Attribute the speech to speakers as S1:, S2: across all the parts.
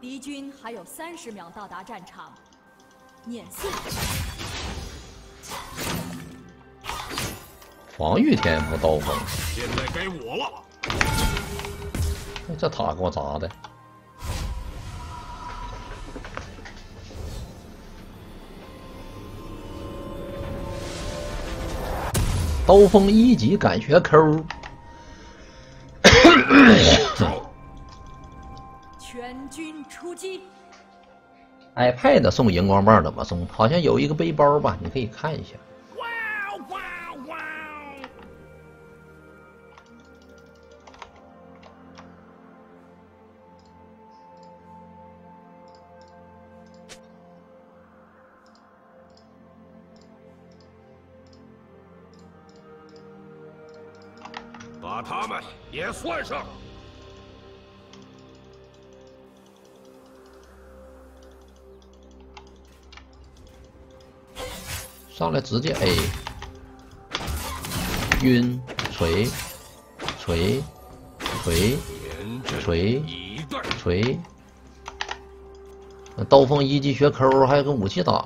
S1: 敌军还有三十秒到达战场，碾碎。
S2: 防御天赋刀锋，
S3: 现在该我了。
S2: 这塔给我砸的。刀锋一级敢学抠。！iPad 送荧光棒怎么送？好像有一个背包吧，你可以看一下。
S3: 把他们也算上。
S2: 上来直接 A，晕锤锤锤锤锤，那刀锋一级学抠，还跟武器打。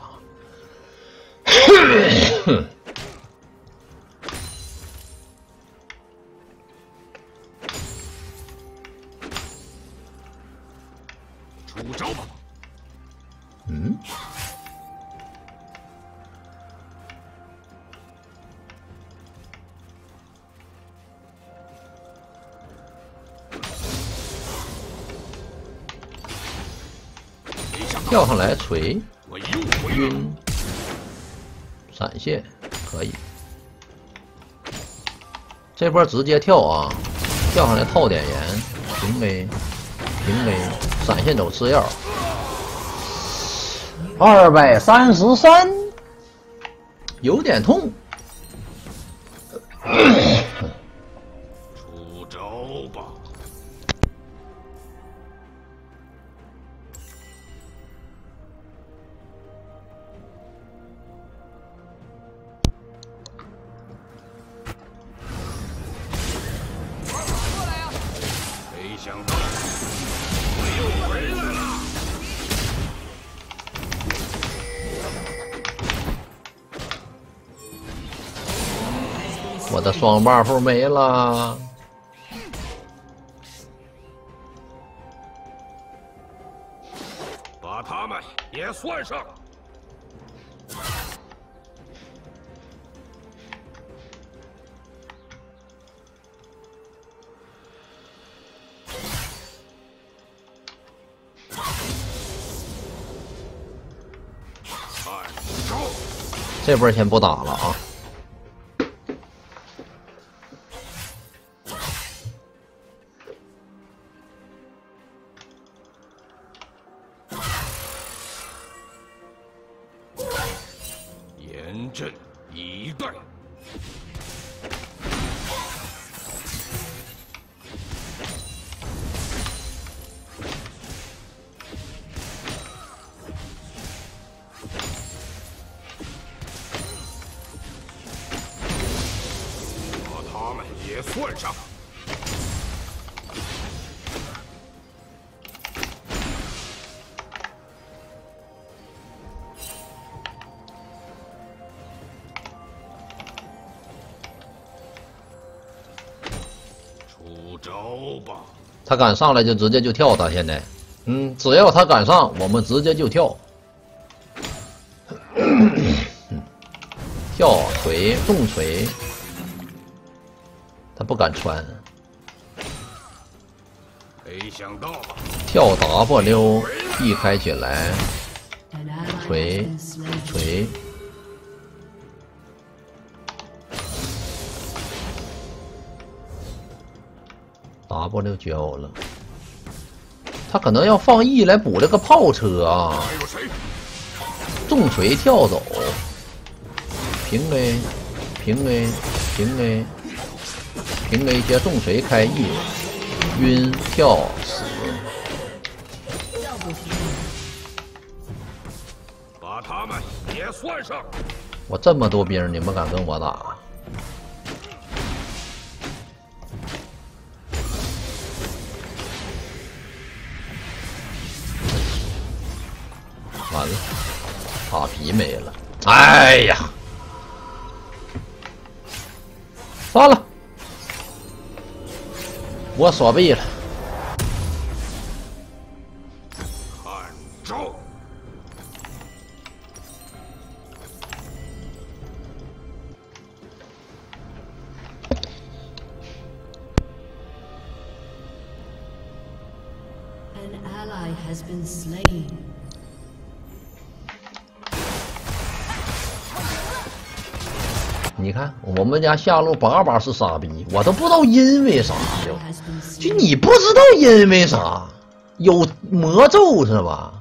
S2: 跳上来锤，晕，闪现可以。这波直接跳啊！跳上来套点烟，平 A，平 A，闪现走吃药。二百三十三，有点痛。双 buff 没了，
S3: 把他们也算上。
S2: 这波先不打了啊。
S3: 也算上。出招吧！
S2: 他敢上来就直接就跳，他现在，嗯，只要他敢上，我们直接就跳。跳锤重锤。他不敢穿，
S3: 没想到。
S2: 跳 W 避开起来，锤锤，W 绝欧了，他可能要放 E 来补这个炮车啊，重锤跳走，平 A 平 A 平 A。平 A 接重锤开 E，晕跳死。
S3: 把他们也算上。
S2: 我这么多兵，你们敢跟我打？完了，塔皮没了。哎呀，算了，我锁币了。
S3: 看.
S2: 你看，我们家下路把把是傻逼，我都不知道因为啥
S4: Ally
S2: 就你不知道因为啥，有魔咒是吧？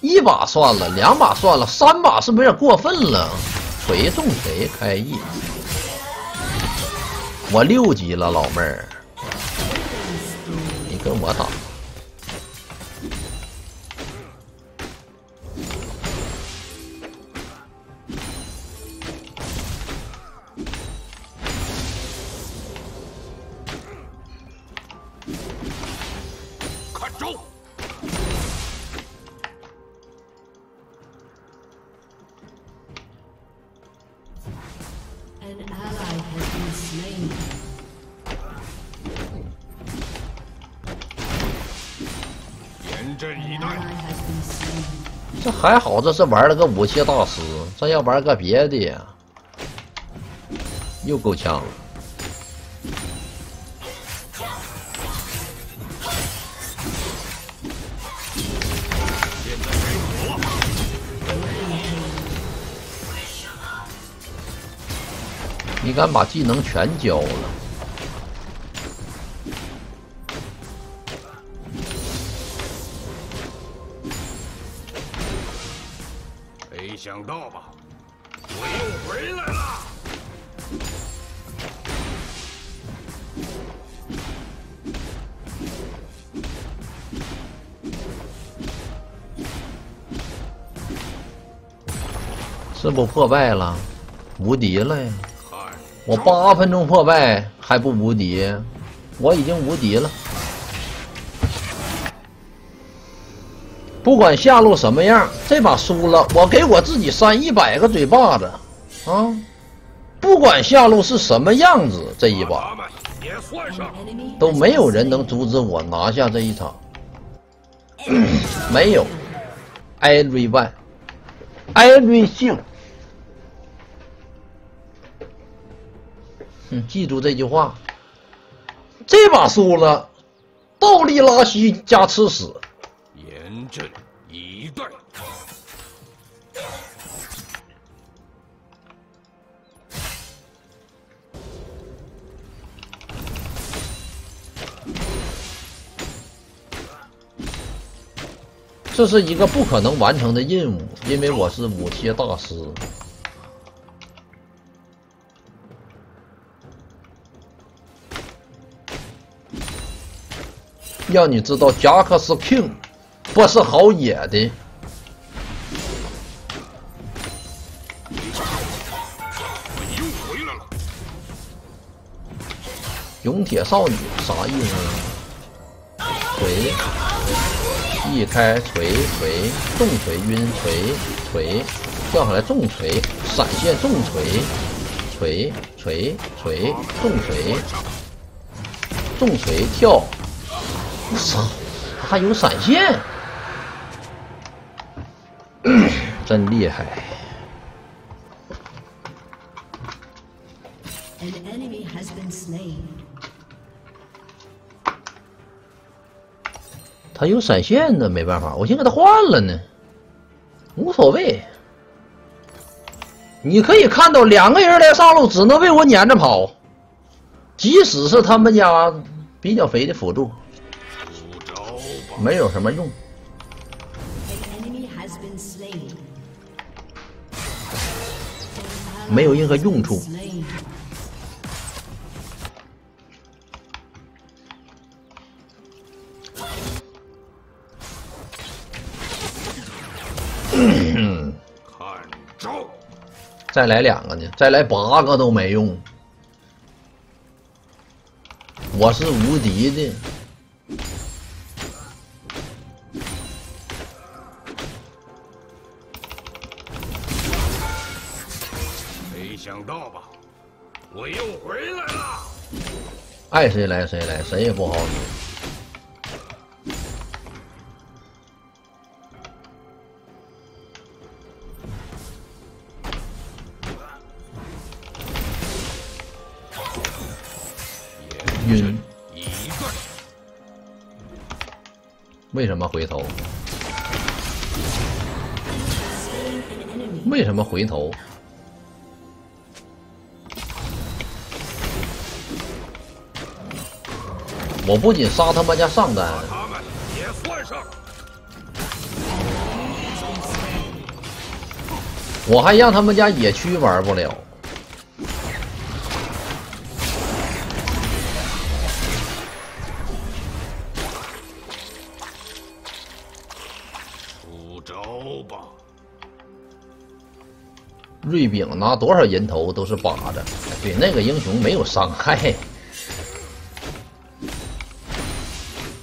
S2: 一把算了，两把算了，三把是不是有点过分了？谁中谁开 E，，我六级了，老妹儿，你跟我打。
S3: 严阵以
S4: An
S3: 待。
S4: ally has been slain.
S2: 这还好，这是玩了个武器大师，这要玩个别的呀，又够呛了。
S3: 你
S2: 敢把技能全交了？
S3: 没想到吧？我又回来了。
S2: 是不破败了？无敌了呀！我八分钟破败还不无敌，我已经无敌了。不管下路什么样，这把输了，我给我自己扇一百个嘴巴子啊！不管下路是什么样子，这一把
S3: 也算上。
S2: 都没有人能阻止我拿下这一场，没有，everyone，everything 记住这句话。这把输了，倒立拉稀加吃屎。
S3: 严阵以待。
S2: 这是一个不可能完成的任务，因为我是武器大师。让你知道贾克斯 King 不是好野的。
S3: 我又回来了。
S2: 勇铁少女啥意思？锤，一开锤锤重锤晕锤锤，掉下来重锤闪现重锤锤锤锤重锤重锤跳，还有闪现，真厉害
S4: ！An enemy has been slain.
S2: 他有闪现呢，没办法，我先给他换了呢，无所谓。你可以看到两个人来上路，只能被我撵着跑，即使是他们家比较肥的辅助！没有什么用。没有任何用处
S4: 嗯
S3: 看招！
S2: 再来两个呢，再来八个都没用。我是无敌的，
S3: 想到吧，我又回来了。
S2: 爱谁来谁来，谁也不好惹。晕，为什么回头？为什么回头？我不仅杀他们家上单，
S3: 他们也算上。
S2: 我还让他们家野区玩不了。
S3: 出招吧！
S2: 瑞饼拿多少人头都是把着，哎对那个英雄没有伤害，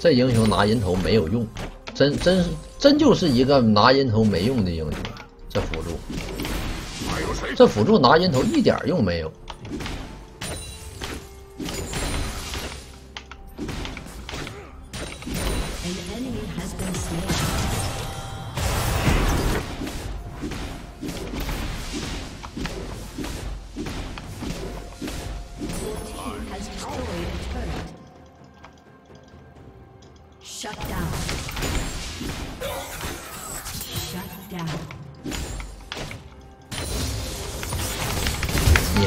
S2: 这英雄拿人头没有用，真真是真就是一个拿人头没用的英雄。这辅助？这辅助拿人头一点用没有。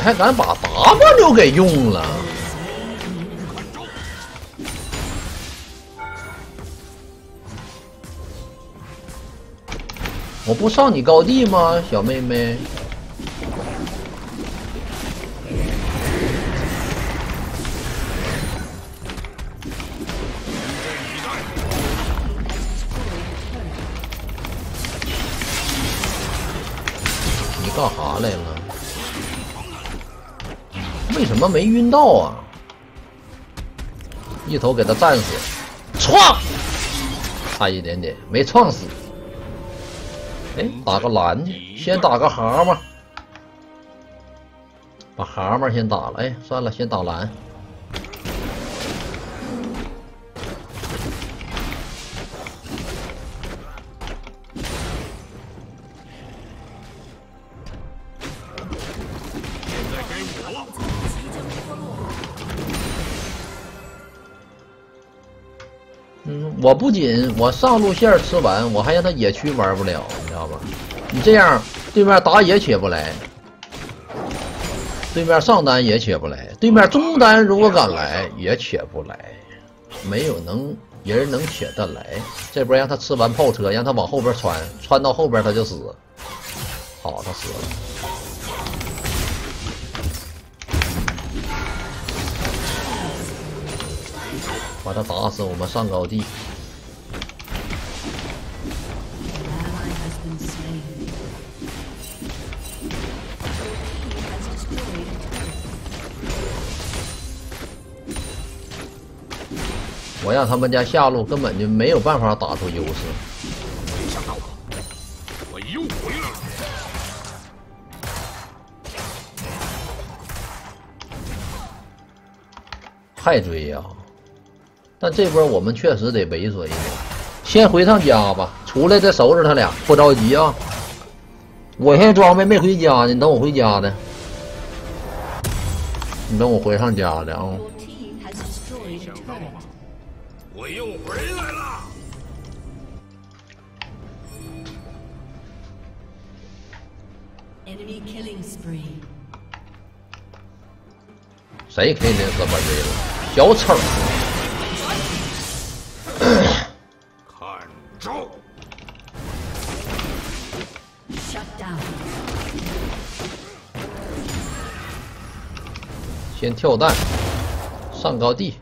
S2: 还敢把 W 给用了？我不上你高地吗，小妹妹？你干啥来了？没晕到啊？一头给他战死，撞，差一点点没撞死。哎，打个蓝去，先打个蛤蟆，把蛤蟆先打了。哎，算了，先打蓝。
S3: 我
S2: 不仅我上路线吃完，我还让他野区玩不了，你知道吧？你这样，对面打野起不来，对面上单也起不来，对面中单如果敢来也起不来，没有能人能起得来。这波让他吃完炮车，让他往后边穿，穿到后边他就死。好，他死了。把他打死，我们上高地。我让他们家下路根本就没有办法打出优势。
S3: 没想到吧，我又回来了。
S2: 太追呀、但这波我们确实得猥琐一点，先回趟家吧，出来再收拾他俩，不着急啊。我现在装备没回家呢，你等我回家的，你等我回上家的啊。
S3: 我又回来了。
S4: Enemy killing spree.
S2: 谁 K 零四把追了？小丑，
S3: 看招
S4: ！Shut down.
S2: 先跳弹，上高地。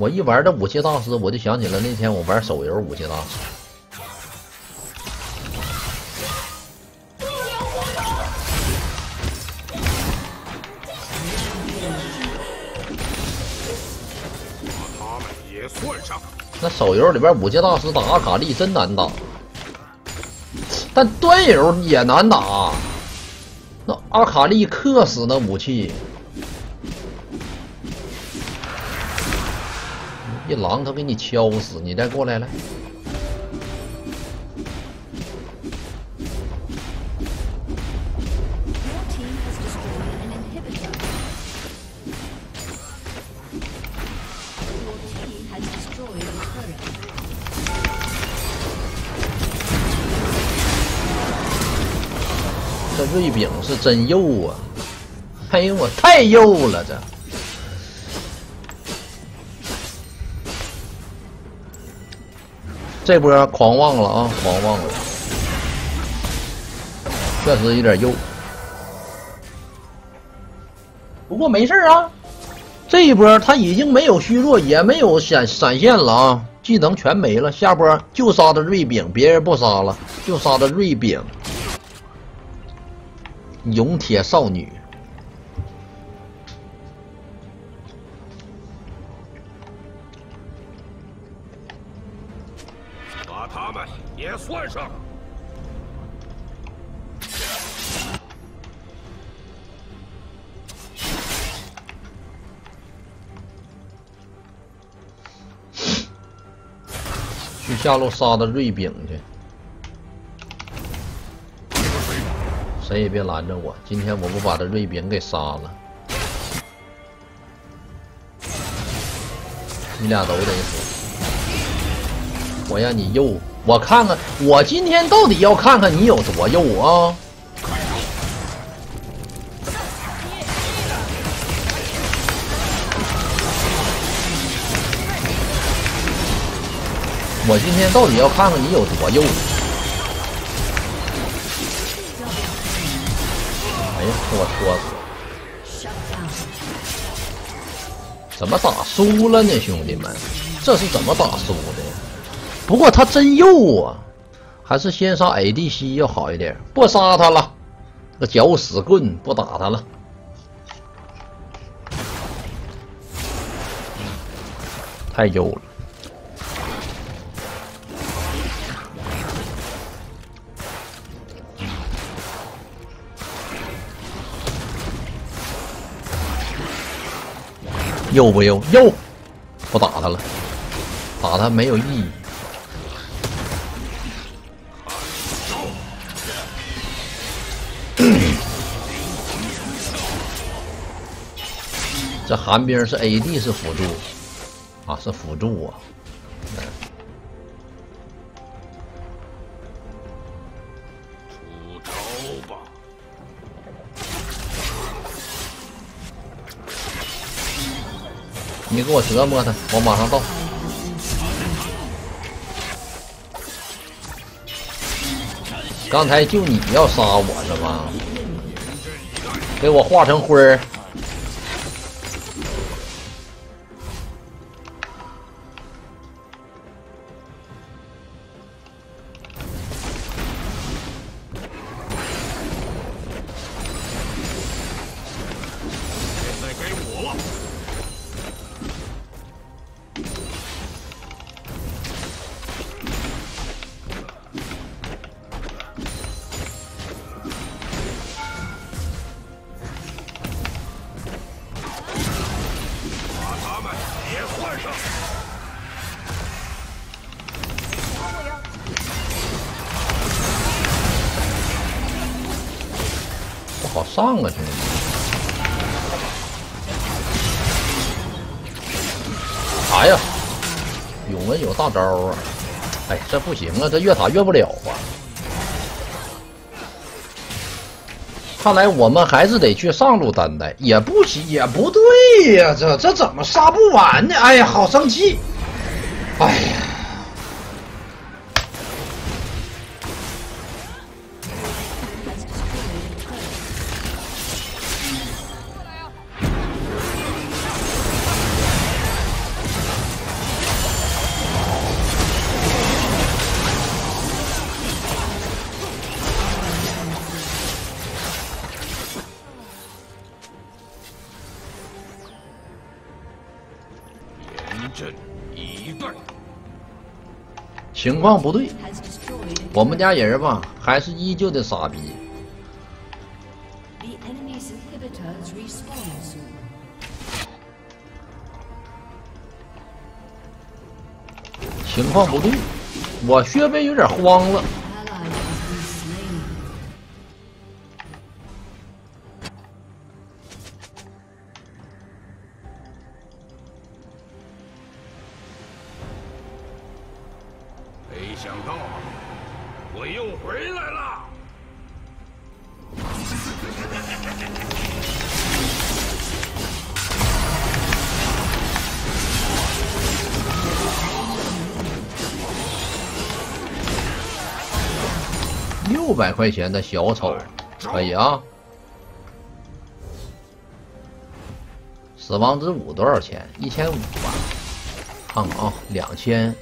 S2: 我一玩这武器大师，我就想起了那天我玩手游武器大师。那手游里边武器大师打阿卡丽真难打，但端游也难打。那阿卡丽克死那武器，这狼他给你敲死你再过来来这瑞饼是真肉啊哎呦我太肉了这。这波狂妄了啊，狂妄了，确实有点肉。不过没事啊，这一波他已经没有虚弱，也没有闪闪现了啊，技能全没了。下波就杀的瑞饼，别人不杀了，就杀的瑞饼。勇铁少女，
S3: 也算上。
S2: 去下路杀的瑞饼去。谁也别拦着我！今天我不把这瑞饼给杀了，你俩都得死。我让你幼，我看看，我今天到底要看看你有多肉啊！我今天到底要看看你有多肉！哎呀，给我戳死！怎么打输了呢，兄弟们？这是怎么打输的呀？不过他真幼啊，还是先杀 ADC 要好一点。不杀他了，这个搅屎棍，不打他了。太幼了。幼不幼？幼，不打他了，打他没有意义。这寒冰是 AD 是辅助啊，是辅助啊。
S3: 出招吧！
S2: 你给我折磨他，我马上到。刚才就你要杀我是吗？给我化成灰儿。
S3: 上
S2: 啊，兄弟们！啥呀？永文有大招啊！哎，这不行啊，这越塔越不了啊！看来我们还是得去上路单带，也不行，也不对呀、这这怎么杀不完呢？哎呀，好生气！哎呀，
S3: 这一段
S2: 情况不对，我们家人吧，还是依旧的傻逼。情况不对，我薛飞有点慌了。六百块钱的小丑，可以啊。死亡之舞多少钱？一千五吧。看看啊，两千。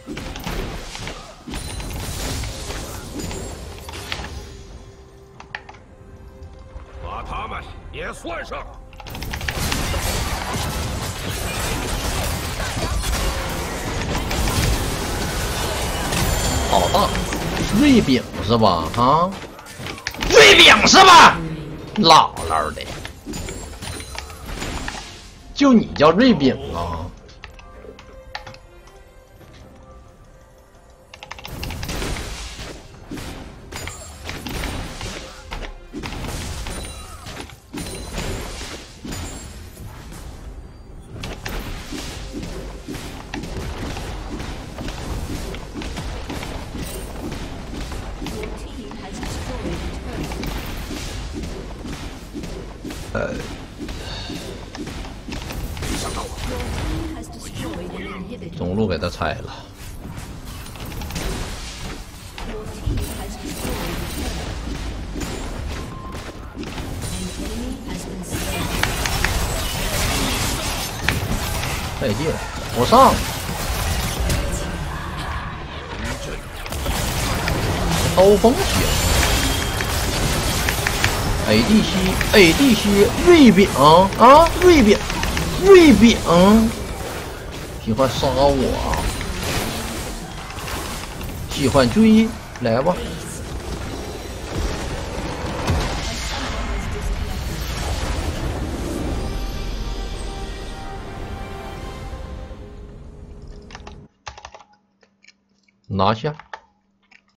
S3: 把他们也算上。
S2: 好大，瑞饼是吧？啊，瑞饼是吧？姥姥的，就你叫瑞饼啊再见，我上。刀锋行，ADC ADC 瑞饼啊，瑞饼，瑞饼，喜欢杀我啊，喜欢追，来吧。拿下。